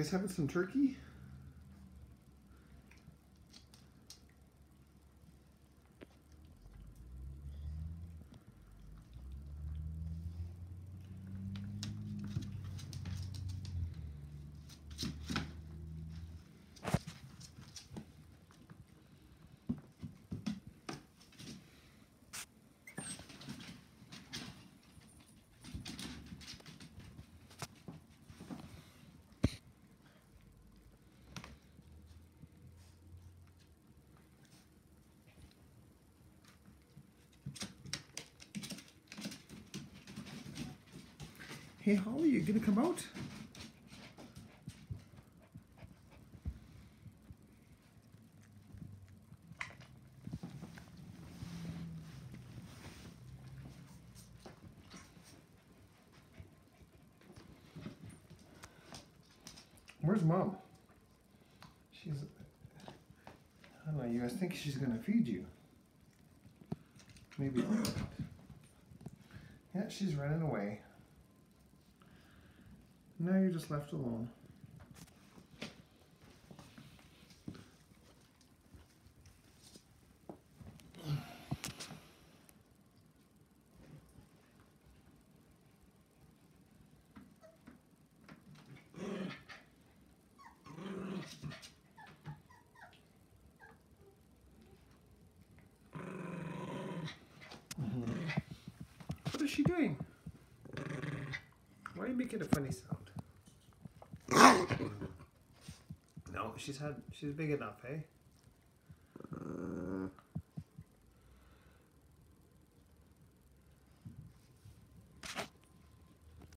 Guys having some turkey? Hey, Holly, you gonna come out? Where's mom? She's. I don't know. You guys think she's gonna feed you? Maybe. Yeah, she's running away. Now you're just left alone. What is she doing? Why are you making a funny sound? No, she's had she's big enough, hey?